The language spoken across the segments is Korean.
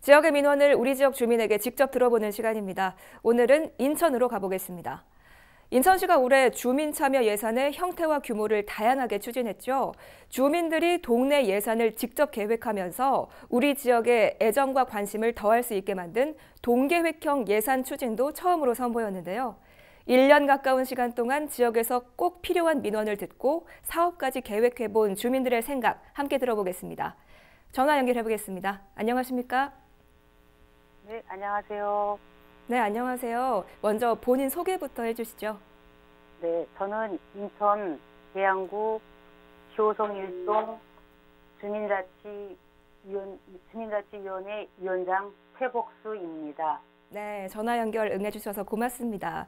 지역의 민원을 우리 지역 주민에게 직접 들어보는 시간입니다. 오늘은 인천으로 가보겠습니다. 인천시가 올해 주민 참여 예산의 형태와 규모를 다양하게 추진했죠. 주민들이 동네 예산을 직접 계획하면서 우리 지역의 애정과 관심을 더할 수 있게 만든 동계획형 예산 추진도 처음으로 선보였는데요. 1년 가까운 시간 동안 지역에서 꼭 필요한 민원을 듣고 사업까지 계획해본 주민들의 생각 함께 들어보겠습니다. 전화 연결해 보겠습니다. 안녕하십니까? 네, 안녕하세요. 네, 안녕하세요. 먼저 본인 소개부터 해주시죠. 네, 저는 인천 계양구 교성 일동 주민자치 위원, 주민자치 위원회 위원장 최복수입니다. 네, 전화 연결 응해 주셔서 고맙습니다.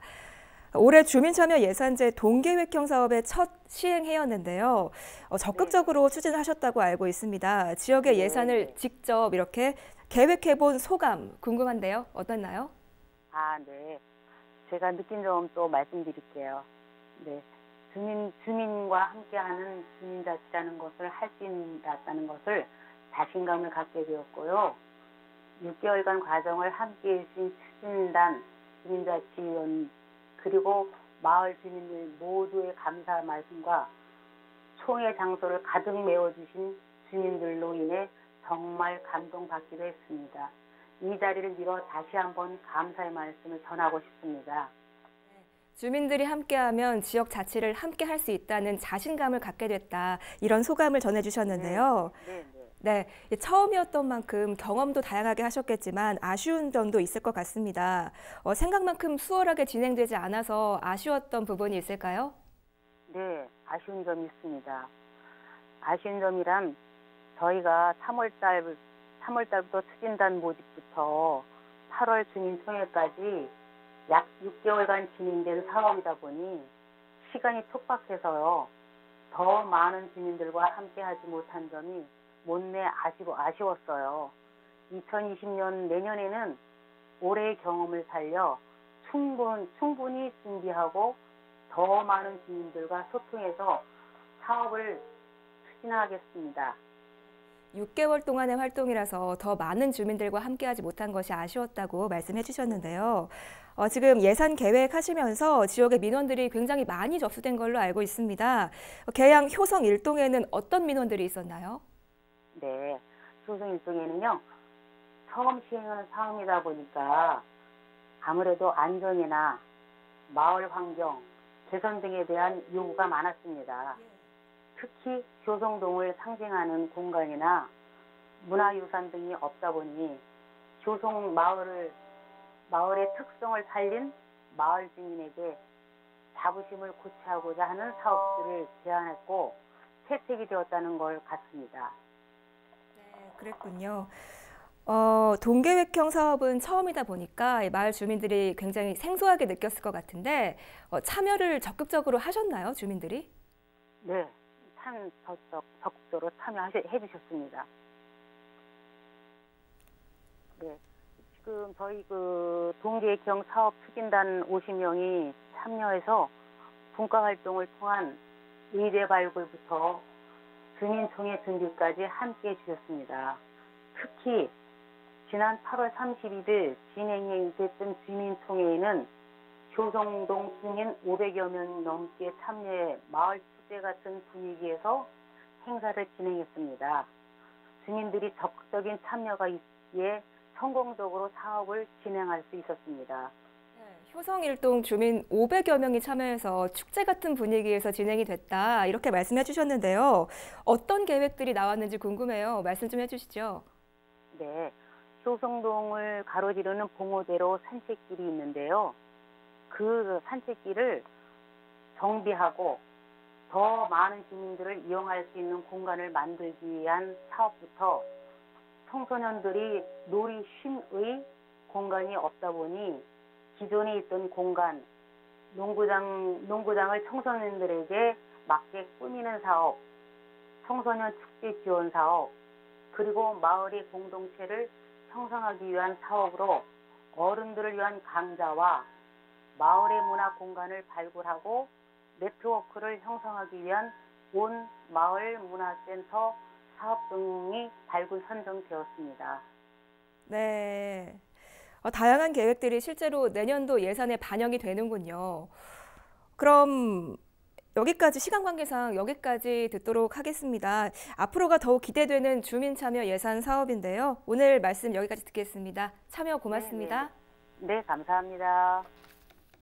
올해 주민참여 예산제 동계획형 사업의 첫 시행해였는데요. 어, 적극적으로 네. 추진하셨다고 알고 있습니다. 지역의 네. 예산을 직접 이렇게 계획해본 소감 궁금한데요. 어떻나요? 아, 네. 제가 느낀 점 또 말씀드릴게요. 네. 주민, 주민과 함께하는 주민자치라는 것을 할 수 있다는 것을 자신감을 갖게 되었고요. 6개월간 과정을 함께 해 주신 추진단, 주민자치위원, 그리고 마을 주민들 모두의 감사 말씀과 총회 장소를 가득 메워주신 주민들로 인해 정말 감동받기도 했습니다. 이 자리를 빌어 다시 한번 감사의 말씀을 전하고 싶습니다. 주민들이 함께하면 지역 자치를 함께 할 수 있다는 자신감을 갖게 됐다. 이런 소감을 전해주셨는데요. 네, 네, 네. 처음이었던 만큼 경험도 다양하게 하셨겠지만 아쉬운 점도 있을 것 같습니다. 어, 생각만큼 수월하게 진행되지 않아서 아쉬웠던 부분이 있을까요? 네, 아쉬운 점이 있습니다. 아쉬운 점이란 저희가 3월달 3월달부터 추진단 모집부터 8월 주민총회까지 약 6개월간 진행된 사업이다 보니 시간이 촉박해서요. 더 많은 주민들과 함께하지 못한 점이 못내 아쉬워, 아쉬웠어요. 2020년 내년에는 올해의 경험을 살려 충분, 충분히 준비하고 더 많은 주민들과 소통해서 사업을 추진하겠습니다. 6개월 동안의 활동이라서 더 많은 주민들과 함께하지 못한 것이 아쉬웠다고 말씀해 주셨는데요. 어, 지금 예산 계획 하시면서 지역의 민원들이 굉장히 많이 접수된 걸로 알고 있습니다. 계양 효성 일동에는 어떤 민원들이 있었나요? 네, 효성 일동에는요. 처음 시행하는 사업이다 보니까 아무래도 안전이나 마을 환경, 개선 등에 대한 요구가 많았습니다. 특히 교성동을 상징하는 공간이나 문화유산 등이 없다 보니 교성 마을을 마을의 특성을 살린 마을 주민에게 자부심을 고취하고자 하는 사업들을 제안했고 채택이 되었다는 걸 같습니다. 네, 그랬군요. 어, 동계획형 사업은 처음이다 보니까 마을 주민들이 굉장히 생소하게 느꼈을 것 같은데 어, 참여를 적극적으로 하셨나요, 주민들이? 네, 참 적극, 적극적으로 참여해 주셨습니다. 네. 지금 저희 그 동계경 사업 추진단 50명이 참여해서 분과 활동을 통한 의대 발굴부터 주민총회 준비까지 함께 해주셨습니다. 특히 지난 8월 31일 진행이 됐던 주민총회에는 교성동 주민 500여 명 넘게 참여해 마을 축제 같은 분위기에서 행사를 진행했습니다. 주민들이 적극적인 참여가 있기에 성공적으로 사업을 진행할 수 있었습니다. 네, 효성일동 주민 500여 명이 참여해서 축제 같은 분위기에서 진행이 됐다 이렇게 말씀해 주셨는데요. 어떤 계획들이 나왔는지 궁금해요. 말씀 좀 해주시죠. 네, 효성동을 가로지르는 봉오대로 산책길이 있는데요. 그 산책길을 정비하고 더 많은 주민들을 이용할 수 있는 공간을 만들기 위한 사업부터 청소년들이 놀이 쉼의 공간이 없다 보니 기존에 있던 공간, 농구장, 농구장을 청소년들에게 맞게 꾸미는 사업, 청소년 축제 지원 사업, 그리고 마을의 공동체를 형성하기 위한 사업으로 어른들을 위한 강좌와 마을의 문화 공간을 발굴하고 네트워크를 형성하기 위한 온 마을 문화센터 사업 등이 발굴 선정되었습니다. 네. 어, 다양한 계획들이 실제로 내년도 예산에 반영이 되는군요. 그럼 여기까지 시간 관계상 여기까지 듣도록 하겠습니다. 앞으로가 더욱 기대되는 주민 참여 예산 사업인데요. 오늘 말씀 여기까지 듣겠습니다. 참여 고맙습니다. 네, 감사합니다.